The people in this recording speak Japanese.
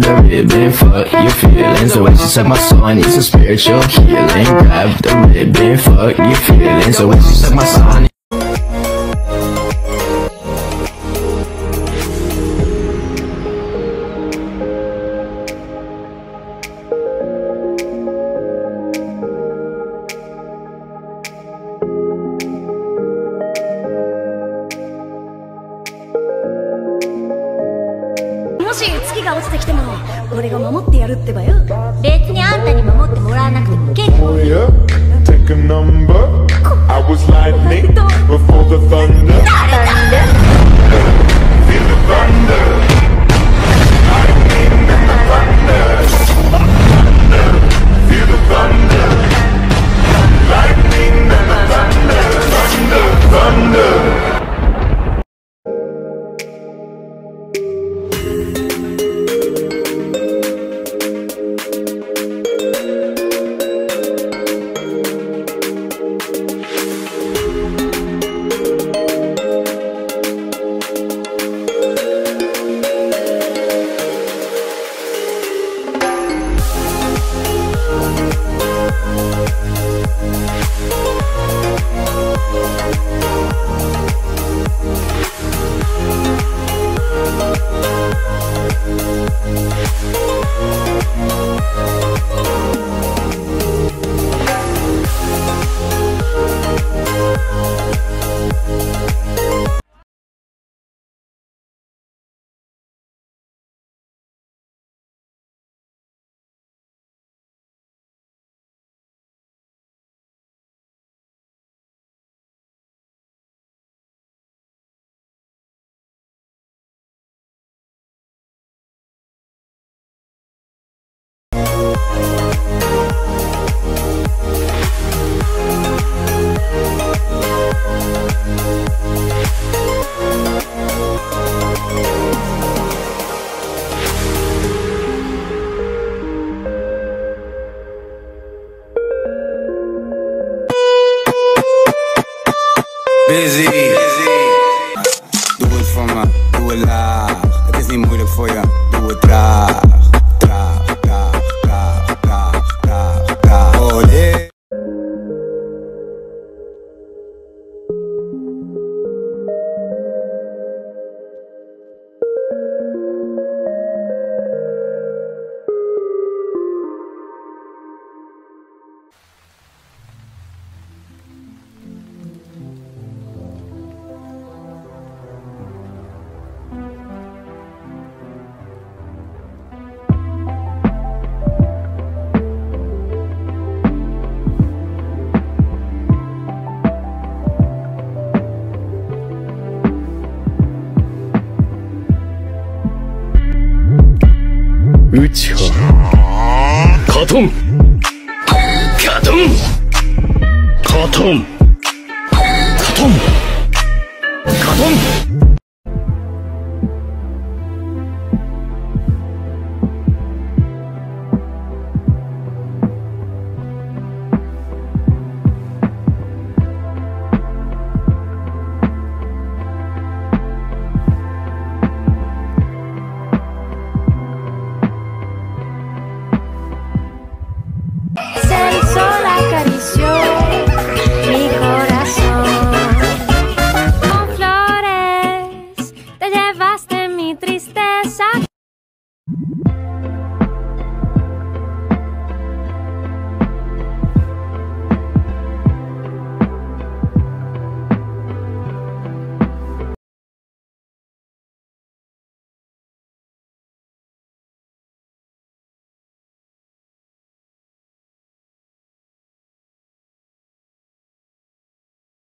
the ribbon, fuck your feelings The way she suck my soul, I need some spiritual healing. Grab the ribbon, fuck your feelings The way she suck my soul, もし月が落ちてきても俺が守ってやるってばよ別にあんたに守ってもらわなくても結構 Oh yeah, take a number. I was lightning before the thunder. Feel the thunder. Het laag. Het is niet moeilijk voor je, doe het traag. ちはカトンカトン。カトン。カトン。カトン。